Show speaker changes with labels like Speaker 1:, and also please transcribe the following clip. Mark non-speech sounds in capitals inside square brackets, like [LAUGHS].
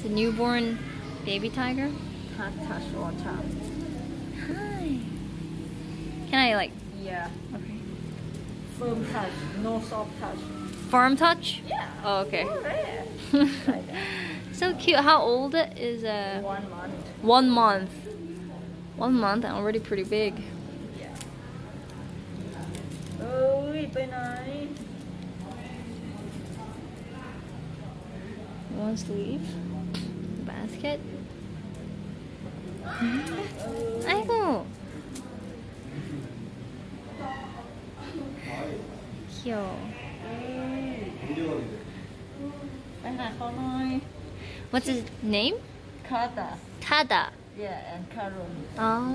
Speaker 1: It's a newborn baby tiger. Hi. Can I like?
Speaker 2: Yeah.
Speaker 1: Okay.
Speaker 2: Firm touch, no soft touch.
Speaker 1: Firm touch?
Speaker 2: Yeah.
Speaker 1: Oh, okay. [LAUGHS] so cute. How old is uh?
Speaker 2: One month.
Speaker 1: One month. One month and already pretty big.
Speaker 2: Yeah. Oh,
Speaker 1: wants to leave. 캣. 아이고. 귀여워. What's his name?
Speaker 2: Kada.
Speaker 1: Kada.
Speaker 2: Yeah, and Karun.
Speaker 1: Oh.